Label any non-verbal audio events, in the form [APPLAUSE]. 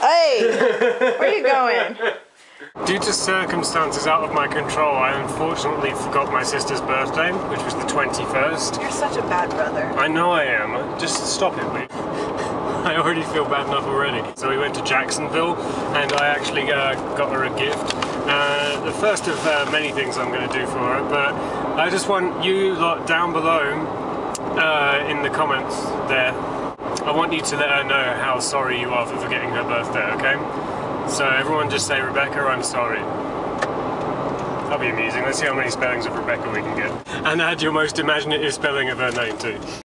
Hey! Where are you going? Due to circumstances out of my control, I unfortunately forgot my sister's birthday, which was the 21st. You're such a bad brother. I know I am. Just stop it, please. [LAUGHS] I already feel bad enough already. So we went to Jacksonville, and I actually uh, got her a gift. First of uh, many things I'm going to do for her, but I just want you lot down below uh, in the comments there. I want you to let her know how sorry you are for forgetting her birthday, okay? So everyone just say, Rebecca, I'm sorry. That'll be amusing. Let's see how many spellings of Rebecca we can get. And add your most imaginative spelling of her name too.